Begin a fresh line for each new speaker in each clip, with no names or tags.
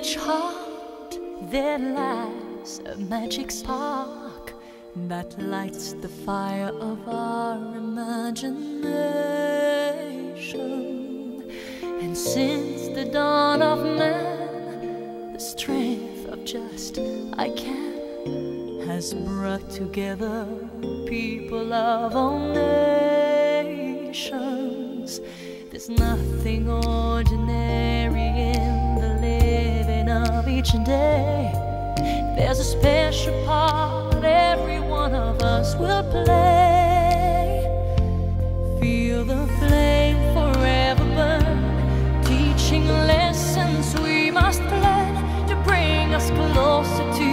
Each heart there lies a magic spark that lights the fire of our imagination. And since the dawn of man, the strength of just I can has brought together people of all nations. There's nothing ordinary in each day. There's a special part every one of us will play. Feel the flame forever burn, teaching lessons we must learn to bring us closer to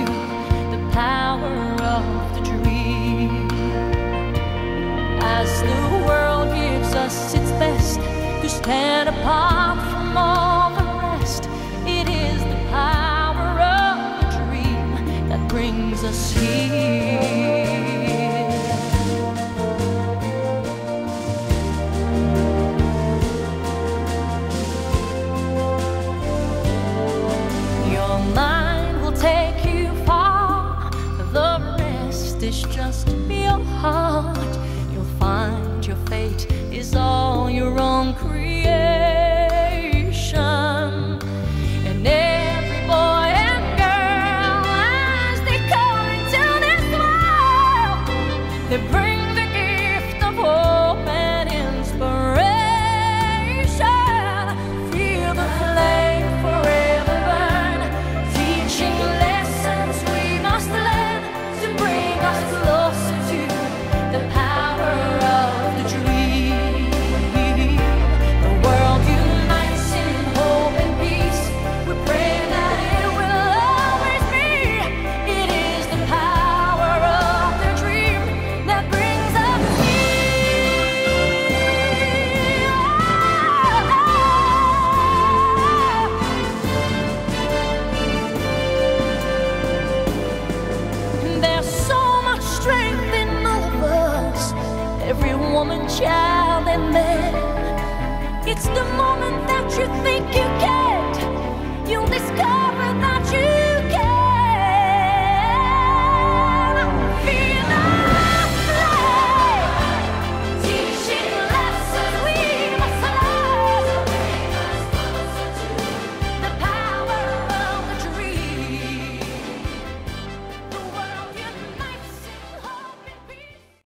the power of the dream. As the world gives us its best to stand apart from all Your mind will take you far. The rest is just your heart. You'll find your fate is all they bring woman, child, and man. It's the moment that you think you can.